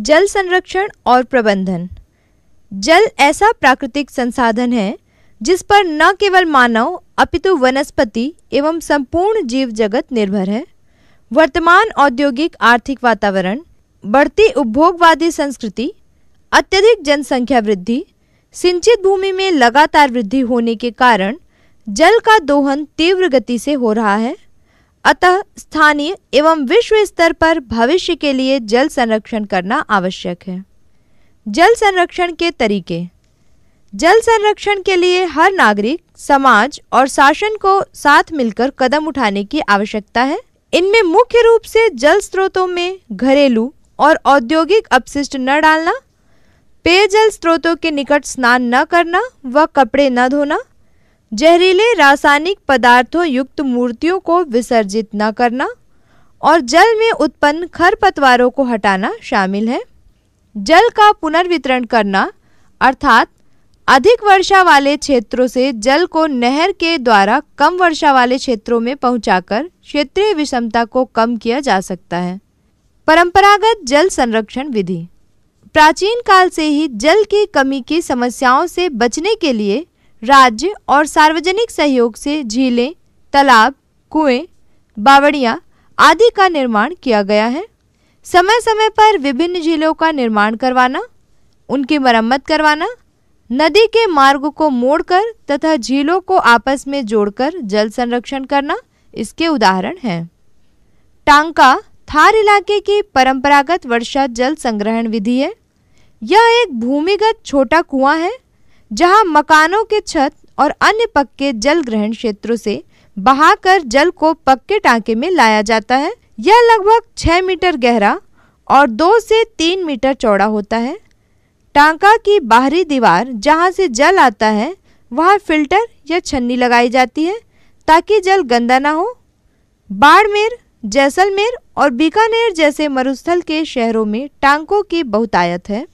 जल संरक्षण और प्रबंधन। जल ऐसा प्राकृतिक संसाधन है, जिस पर न केवल मानव, अपितु वनस्पति एवं संपूर्ण जीव जगत निर्भर है। वर्तमान औद्योगिक आर्थिक वातावरण, बढ़ती उपभोगवादी संस्कृति, अत्यधिक जनसंख्या वृद्धि, सिंचित भूमि में लगातार वृद्धि होने के कारण जल का दोहन तीव्र गति से हो रहा है। अतः स्थानीय एवं विश्व स्तर पर भविष्य के लिए जल संरक्षण करना आवश्यक है। जल संरक्षण के तरीके। जल संरक्षण के लिए हर नागरिक, समाज और शासन को साथ मिलकर कदम उठाने की आवश्यकता है। इनमें मुख्य रूप से जल स्रोतों में घरेलू और औद्योगिक अपशिष्ट न डालना, पेयजल स्रोतों के निकट स्नान न करना व कपड़े न धोना जहरीले रासायनिक पदार्थों युक्त मूर्तियों को विसर्जित न करना और जल में उत्पन्न खरपतवारों को हटाना शामिल है। जल का पुनर्वितरण करना, अर्थात अधिक वर्षा वाले क्षेत्रों से जल को नहर के द्वारा कम वर्षा वाले क्षेत्रों में पहुंचाकर क्षेत्रीय विषमता को कम किया जा सकता है। परंपरागत जल संरक्षण विधि। प्राचीन काल से ही जल की कमी की समस्याओं से बचने के लिए राज्य और सार्वजनिक सहयोग से झीलें, तालाब, कुएँ, बावड़ियाँ आदि का निर्माण किया गया है। समय समय पर विभिन्न झीलों का निर्माण करवाना, उनकी मरम्मत करवाना, नदी के मार्ग को मोड़कर तथा झीलों को आपस में जोड़कर जल संरक्षण करना इसके उदाहरण हैं। टांका थार इलाके की परंपरागत वर्षा जल संग्रहण विधि है। यह एक भूमिगत छोटा कुआँ है जहाँ मकानों के छत और अन्य पक्के जल ग्रहण क्षेत्रों से बहाकर जल को पक्के टांके में लाया जाता है, यह लगभग छः मीटर गहरा और दो से तीन मीटर चौड़ा होता है। टांका की बाहरी दीवार जहाँ से जल आता है, वहाँ फ़िल्टर या छन्नी लगाई जाती है ताकि जल गंदा ना हो। बाड़मेर, जैसलमेर और बीकानेर जैसे मरुस्थल के शहरों में टांकों की बहुतायत है।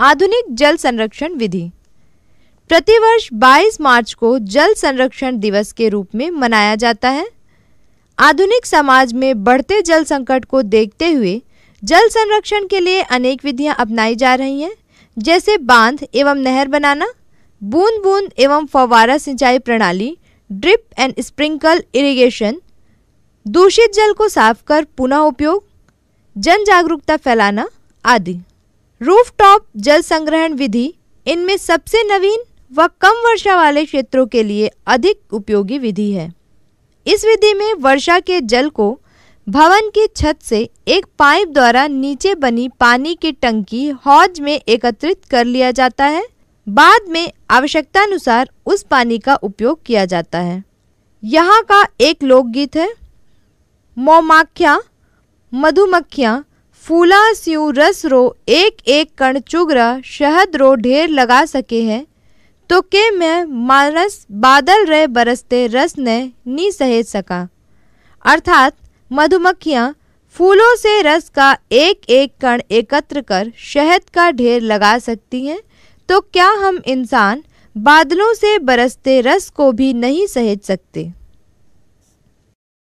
आधुनिक जल संरक्षण विधि। प्रतिवर्ष 22 मार्च को जल संरक्षण दिवस के रूप में मनाया जाता है। आधुनिक समाज में बढ़ते जल संकट को देखते हुए जल संरक्षण के लिए अनेक विधियाँ अपनाई जा रही हैं, जैसे बाँध एवं नहर बनाना बूंद बूंद एवं फवारा सिंचाई प्रणाली, ड्रिप एंड स्प्रिंकल इरिगेशन, दूषित जल को साफ़ कर पुनः उपयोग, जन जागरूकता फैलाना आदि। रूफटॉप जल संग्रहण विधि इनमें सबसे नवीन व कम वर्षा वाले क्षेत्रों के लिए अधिक उपयोगी विधि है। इस विधि में वर्षा के जल को भवन की छत से एक पाइप द्वारा नीचे बनी पानी की टंकी हौज में एकत्रित कर लिया जाता है। बाद में आवश्यकतानुसार उस पानी का उपयोग किया जाता है। यहाँ का एक लोकगीत है। मोमाख्या मधुमक्खियाँ फूला स्यू रस रो एक एक कण चुगरा शहद रो ढेर लगा सके हैं। तो के मैं मानस बादल रहे बरसते रस ने नी सहेज सका। अर्थात मधुमक्खियाँ फूलों से रस का एक एक कण एकत्र कर शहद का ढेर लगा सकती हैं तो क्या हम इंसान बादलों से बरसते रस को भी नहीं सहेज सकते?